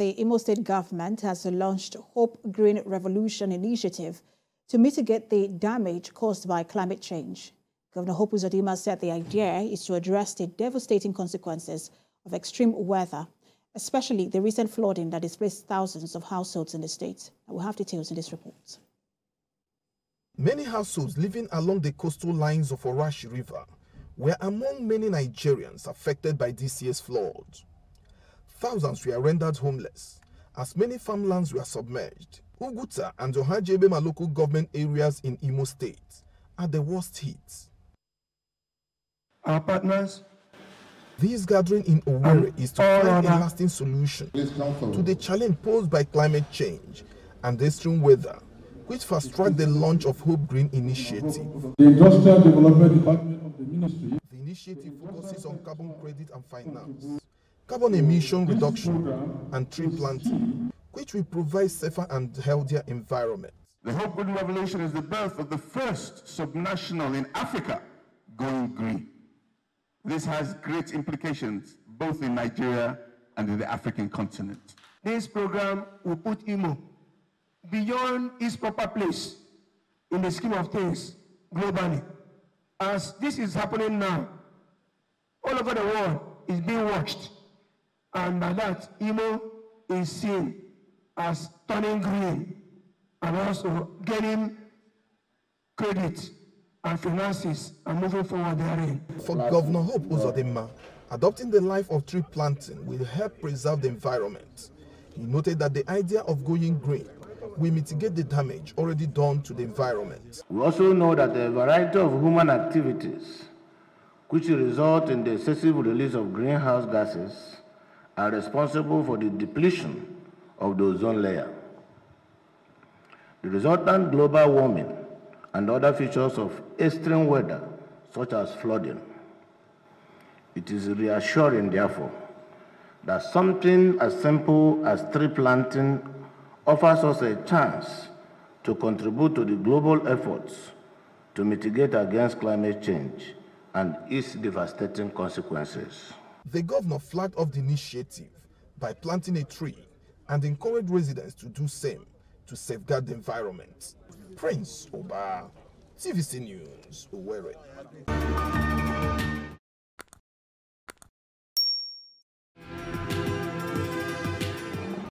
The Imo State government has launched Hope Green Revolution initiative to mitigate the damage caused by climate change. Governor Hope Uzodimma said the idea is to address the devastating consequences of extreme weather, especially the recent flooding that displaced thousands of households in the state. We'll have details in this report. Many households living along the coastal lines of Orashi River were among many Nigerians affected by this year's flood. Thousands were rendered homeless, as many farmlands were submerged. Oguta and Ohaji/Egbema local government areas in Imo State are the worst hit. Our partners. This gathering in Owerri is to find a lasting solution to the challenge posed by climate change and extreme weather, which fast-tracked the launch of Hope Green Initiative. The Industrial Development Department of the Ministry. The initiative focuses on carbon credit and finance carbon emission reduction, and tree planting, which will provide safer and healthier environment. The Hope Green Revolution is the birth of the first subnational in Africa going green. This has great implications both in Nigeria and in the African continent. This program will put Imo beyond its proper place in the scheme of things globally. As this is happening now, all over the world is being watched and by that, Imo is seen as turning green and also getting credit and finances and moving forward therein. For Governor Hope Uzodimma, adopting the life of tree planting will help preserve the environment. He noted that the idea of going green will mitigate the damage already done to the environment. We also know that a variety of human activities which result in the excessive release of greenhouse gases are responsible for the depletion of the ozone layer. The resultant global warming and other features of extreme weather, such as flooding. It is reassuring, therefore, that something as simple as tree planting offers us a chance to contribute to the global efforts to mitigate against climate change and its devastating consequences. The governor flagged off the initiative by planting a tree and encouraged residents to do same to safeguard the environment. Prince Oba, TVC News, Owerri.